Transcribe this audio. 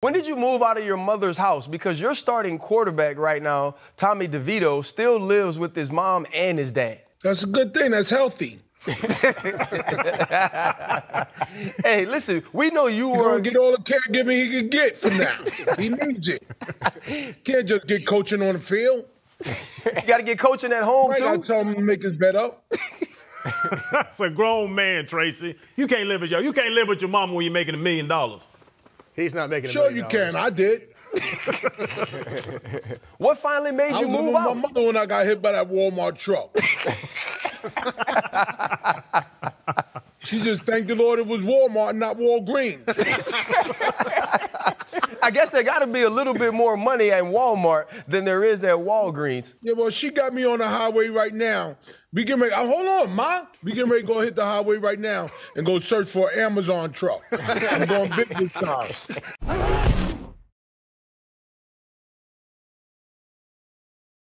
When did you move out of your mother's house? Because your starting quarterback right now, Tommy DeVito, still lives with his mom and his dad. That's a good thing. That's healthy. hey, listen, we know you He were. gonna get all the caregiving he can get from now. he needs it. Can't just get coaching on the field. You got to get coaching at home I gotta too. tell him to make his bed up. That's a grown man, Tracy. You can't live with your you can't live with your mama when you're making a million dollars. He's not making Sure million you can. I did. What finally made I you was living move with my mother when I got hit by that Walmart truck. she just thanked the Lord it was Walmart, not Walgreens. I guess there got to be a little bit more money at Walmart than there is at Walgreens. Yeah, well, she got me on the highway right now. We getting ready. Uh, hold on, ma. We getting ready to go hit the highway right now and go search for an Amazon truck. I'm going business time.